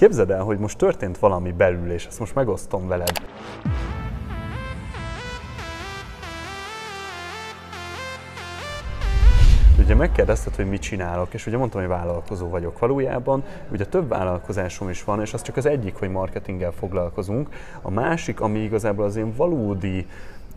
Képzeld el, hogy most történt valami belül, és ezt most megosztom veled. Ugye megkérdezted, hogy mit csinálok, és ugye mondtam, hogy vállalkozó vagyok valójában. Ugye több vállalkozásom is van, és az csak az egyik, hogy marketinggel foglalkozunk. A másik, ami igazából az én valódi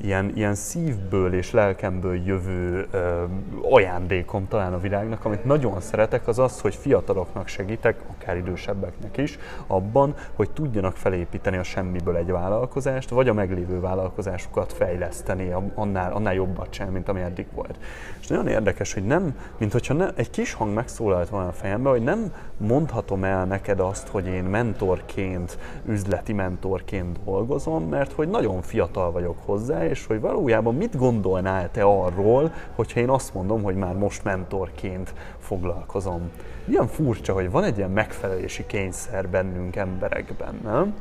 ilyen, ilyen szívből és lelkemből jövő ö, ajándékom talán a világnak, amit nagyon szeretek, az az, hogy fiataloknak segítek, akár idősebbeknek is, abban, hogy tudjanak felépíteni a semmiből egy vállalkozást, vagy a meglévő vállalkozásukat fejleszteni, annál, annál jobbat sem, mint ami eddig volt. És nagyon érdekes, hogy nem, mint hogyha ne, egy kis hang megszólalt volna a fejembe, hogy nem mondhatom el neked azt, hogy én mentorként, üzleti mentorként dolgozom, mert hogy nagyon fiatal vagyok hozzá, és hogy valójában mit gondolnál te arról, hogyha én azt mondom, hogy már most mentorként foglalkozom. Milyen furcsa, hogy van egy ilyen megfelelési kényszer bennünk emberekben, nem?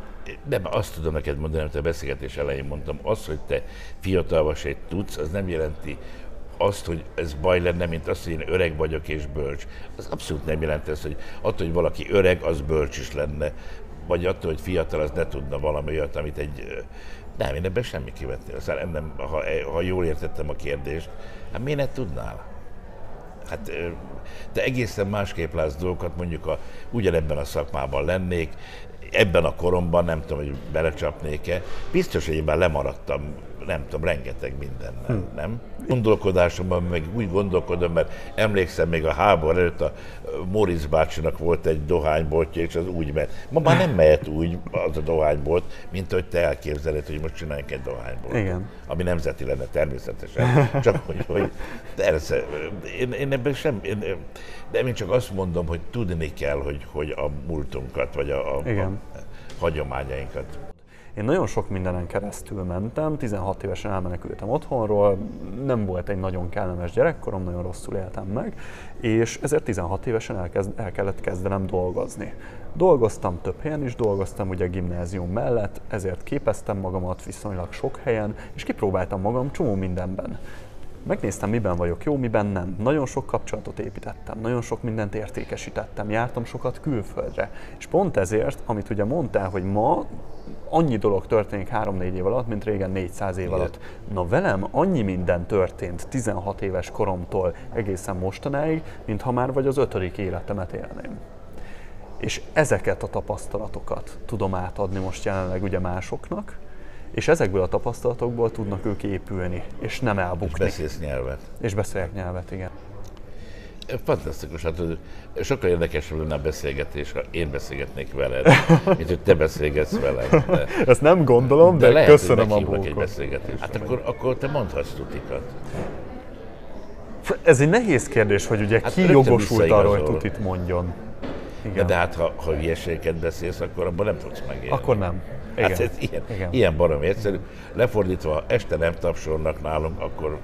Nem, azt tudom neked mondani, amit a beszélgetés elején mondtam, az, hogy te fiatal egy tudsz, az nem jelenti azt, hogy ez baj lenne, mint azt, hogy én öreg vagyok és bölcs. Az abszolút nem jelenti azt, hogy attól, hogy valaki öreg, az bölcs is lenne. Vagy attól, hogy fiatal, az ne tudna valami olyat, amit egy nem, én ebben semmi kivetni. Aztán nem, ha, ha jól értettem a kérdést, hát miért ne tudnál? Hát te egészen másképp látsz dolgokat, mondjuk a, ugyanebben a szakmában lennék, ebben a koromban nem tudom, hogy belecsapnék-e. Biztos, hogy én már lemaradtam nem tudom, rengeteg minden, hmm. nem? Gondolkodásomban meg úgy gondolkodom, mert emlékszem még a háború előtt a Moritz bácsinak volt egy dohányboltja, és az úgy ment. Ma már nem mehet úgy az a dohánybolt, mint hogy te elképzeled, hogy most csináljunk egy dohánybolt. Igen. Ami nemzeti lenne természetesen. Csak hogy, hogy persze, én, én ebben sem, én, de én csak azt mondom, hogy tudni kell, hogy, hogy a múltunkat, vagy a, a, a hagyományainkat én nagyon sok mindenen keresztül mentem, 16 évesen elmenekültem otthonról, nem volt egy nagyon kellemes gyerekkorom, nagyon rosszul éltem meg, és ezért 16 évesen elkezd, el kellett kezdenem dolgozni. Dolgoztam több helyen is, dolgoztam ugye gimnázium mellett, ezért képeztem magamat viszonylag sok helyen, és kipróbáltam magam csomó mindenben. Megnéztem, miben vagyok jó, miben nem. Nagyon sok kapcsolatot építettem, nagyon sok mindent értékesítettem, jártam sokat külföldre. És pont ezért, amit ugye mondtál, hogy ma annyi dolog történik 3-4 év alatt, mint régen 400 év Igen. alatt. Na velem annyi minden történt 16 éves koromtól egészen mostanáig, mintha már vagy az ötödik életemet élném. És ezeket a tapasztalatokat tudom átadni most jelenleg ugye másoknak, és ezekből a tapasztalatokból tudnak ők épülni, és nem elbukni. És beszélsz nyelvet. És beszéljek nyelvet, igen. Fantasztikus, hát sokkal érdekesebb lenne a beszélgetés, ha én beszélgetnék veled, mint hogy te beszélgetsz velem. De, Ezt nem gondolom, de, de lehet, köszönöm a bókot. egy beszélgetést. Hát akkor, akkor te mondhatsz tutikat. Ez egy nehéz kérdés, hogy ugye hát ki jogosult arra, hogy tutit mondjon. Igen. De, de hát ha, ha hülyeséget beszélsz, akkor abban nem tudsz megélni. Akkor nem. Igen. Hát ez ilyen, Igen. ilyen barom egyszerű. Lefordítva, este nem tapsolnak nálunk, akkor